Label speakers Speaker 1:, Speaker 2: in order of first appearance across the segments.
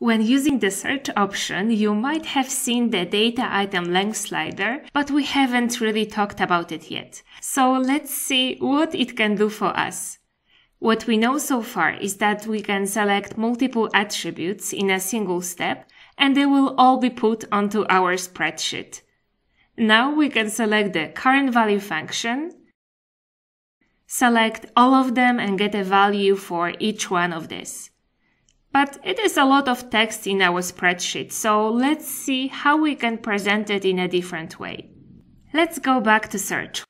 Speaker 1: When using the search option, you might have seen the data item length slider, but we haven't really talked about it yet. So let's see what it can do for us. What we know so far is that we can select multiple attributes in a single step and they will all be put onto our spreadsheet. Now we can select the current value function, select all of them and get a value for each one of these. But it is a lot of text in our spreadsheet, so let's see how we can present it in a different way. Let's go back to search.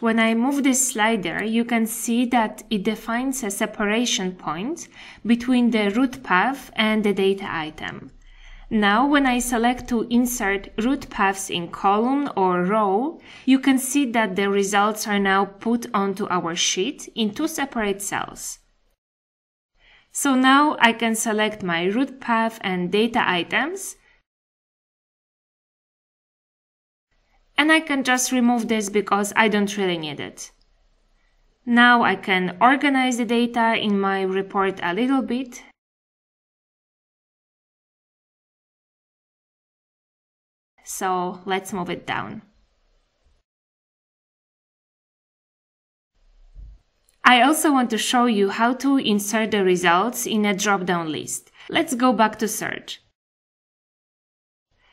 Speaker 1: When I move this slider, you can see that it defines a separation point between the root path and the data item. Now, when I select to insert root paths in column or row, you can see that the results are now put onto our sheet in two separate cells. So now I can select my root path and data items. And I can just remove this because I don't really need it. Now I can organize the data in my report a little bit. So let's move it down. I also want to show you how to insert the results in a drop-down list. Let's go back to search.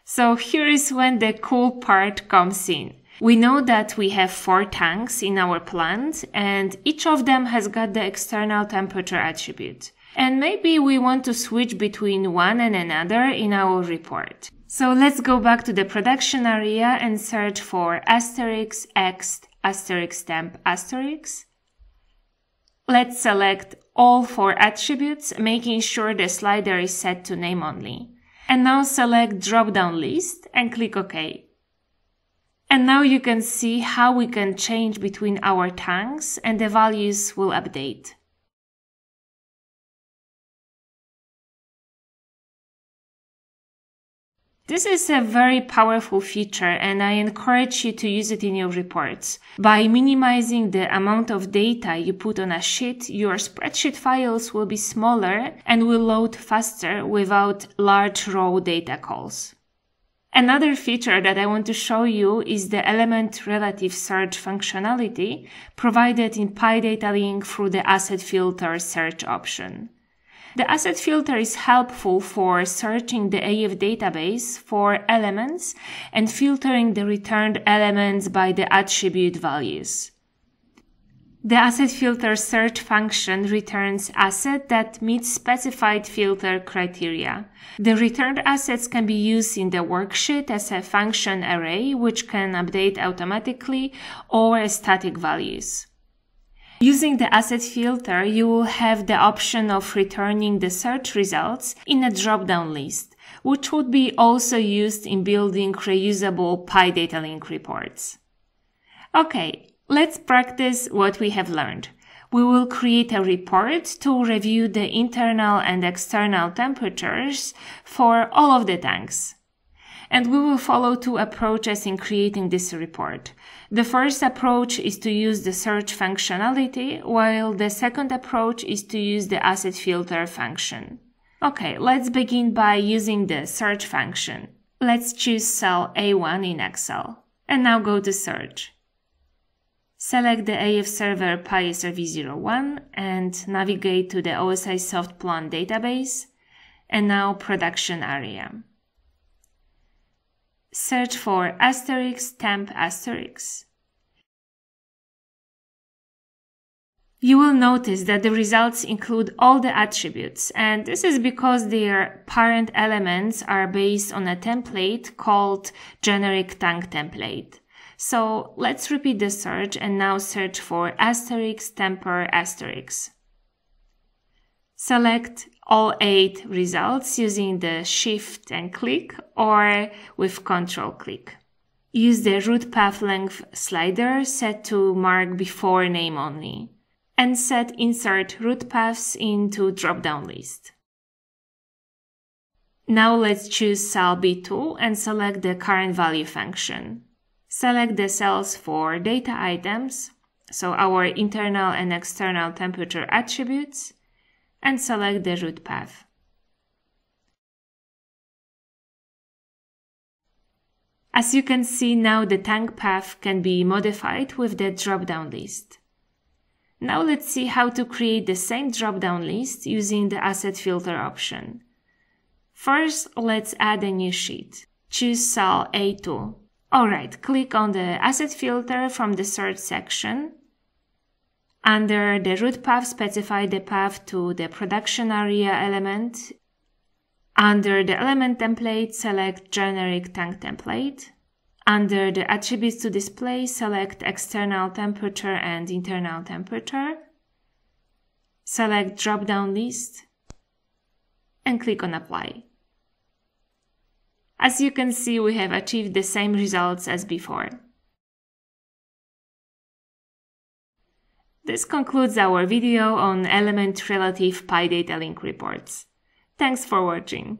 Speaker 1: So here is when the cool part comes in. We know that we have four tanks in our plant and each of them has got the external temperature attribute. And maybe we want to switch between one and another in our report. So let's go back to the production area and search for asterisk x asterisk temp asterisk Let's select all four attributes, making sure the slider is set to name only. And now select drop-down list and click OK. And now you can see how we can change between our tanks and the values will update. This is a very powerful feature and I encourage you to use it in your reports. By minimizing the amount of data you put on a sheet, your spreadsheet files will be smaller and will load faster without large raw data calls. Another feature that I want to show you is the element relative search functionality provided in PI DataLink through the asset filter search option. The asset filter is helpful for searching the AF database for elements and filtering the returned elements by the attribute values. The asset filter search function returns asset that meets specified filter criteria. The returned assets can be used in the worksheet as a function array, which can update automatically or as static values. Using the asset filter, you will have the option of returning the search results in a drop-down list, which would be also used in building reusable PI DataLink reports. Okay, let's practice what we have learned. We will create a report to review the internal and external temperatures for all of the tanks and we will follow two approaches in creating this report. The first approach is to use the search functionality, while the second approach is to use the asset filter function. Okay, let's begin by using the search function. Let's choose cell A1 in Excel. And now go to search. Select the AF server PISRV01 and navigate to the OSIsoft Plant database and now production area search for asterisk temp asterisk. You will notice that the results include all the attributes, and this is because their parent elements are based on a template called generic tank template. So let's repeat the search and now search for asterisk temper asterisk. Select all eight results using the shift and click or with control click. Use the root path length slider set to mark before name only and set insert root paths into drop-down list. Now let's choose cell B2 and select the current value function. Select the cells for data items, so our internal and external temperature attributes, and select the root path. As you can see now the tank path can be modified with the drop-down list. Now let's see how to create the same drop-down list using the asset filter option. First, let's add a new sheet. Choose cell A2. Alright, click on the asset filter from the search section under the root path, specify the path to the production area element under the element template, select generic tank template. Under the attributes to display, select external temperature and internal temperature. Select drop-down list and click on apply. As you can see, we have achieved the same results as before. This concludes our video on element relative PI DataLink reports. Thanks for watching.